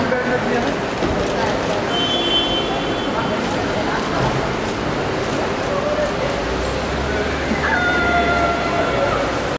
Hi!